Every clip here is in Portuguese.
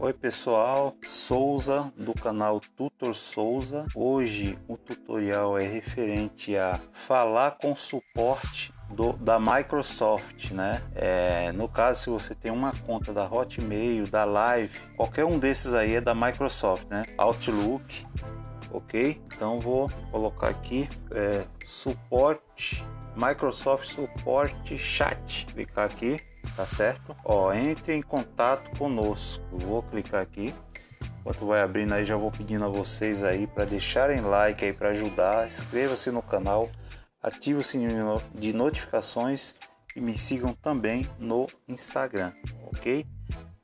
Oi pessoal, Souza do canal Tutor Souza. Hoje o tutorial é referente a falar com suporte do, da Microsoft, né? É, no caso, se você tem uma conta da Hotmail, da Live, qualquer um desses aí é da Microsoft, né? Outlook, ok? Então vou colocar aqui é, suporte Microsoft Suporte Chat. Clicar aqui tá certo? Ó, entre em contato conosco. Vou clicar aqui. Enquanto vai abrindo aí, já vou pedindo a vocês aí para deixarem like aí para ajudar. Inscreva-se no canal, ative o sininho de notificações e me sigam também no Instagram, ok?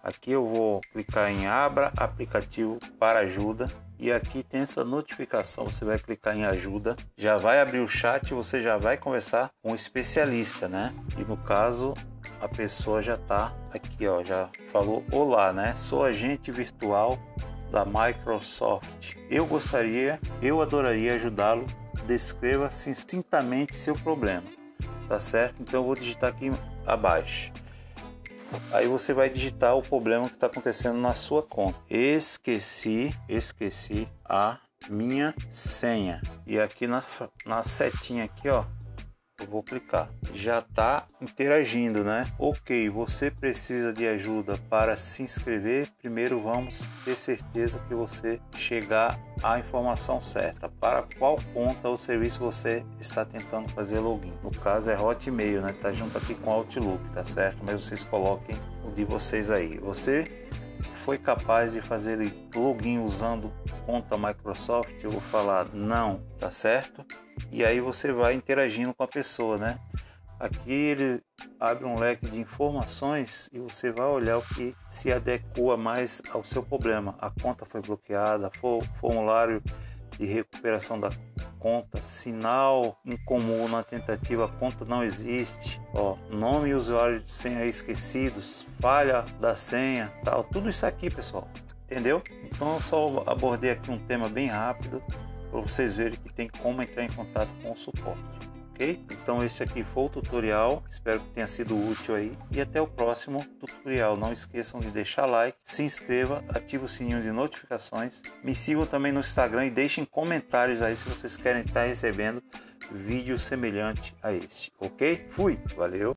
Aqui eu vou clicar em abra aplicativo para ajuda e aqui tem essa notificação. Você vai clicar em ajuda, já vai abrir o chat, você já vai conversar com especialista, né? E no caso a pessoa já está aqui, ó, já falou olá, né? Sou agente virtual da Microsoft. Eu gostaria, eu adoraria ajudá-lo. Descreva sucintamente seu problema, tá certo? Então eu vou digitar aqui abaixo. Aí você vai digitar o problema que está acontecendo na sua conta. Esqueci, esqueci a minha senha. E aqui na, na setinha aqui, ó, eu vou clicar. Já está interagindo, né? Ok, você precisa de ajuda para se inscrever. Primeiro vamos ter certeza que você chegar à informação certa. Para qual conta ou serviço você está tentando fazer login? No caso é Hotmail, né? Tá junto aqui com Outlook, tá certo? Mas vocês coloquem o de vocês aí. Você foi capaz de fazer login usando conta Microsoft? Eu vou falar não, tá certo? E aí você vai interagindo com a pessoa, né? Aqui ele abre um leque de informações e você vai olhar o que se adequa mais ao seu problema. A conta foi bloqueada, formulário de recuperação da conta, sinal incomum na tentativa, a conta não existe, ó, nome e usuário de senha esquecidos, falha da senha, tal, tudo isso aqui, pessoal. Entendeu? Então eu só abordei aqui um tema bem rápido para vocês verem que tem como entrar em contato com o suporte ok? Então esse aqui foi o tutorial, espero que tenha sido útil aí e até o próximo tutorial. Não esqueçam de deixar like, se inscreva, ative o sininho de notificações, me sigam também no Instagram e deixem comentários aí se vocês querem estar recebendo vídeo semelhante a este, ok? Fui, valeu!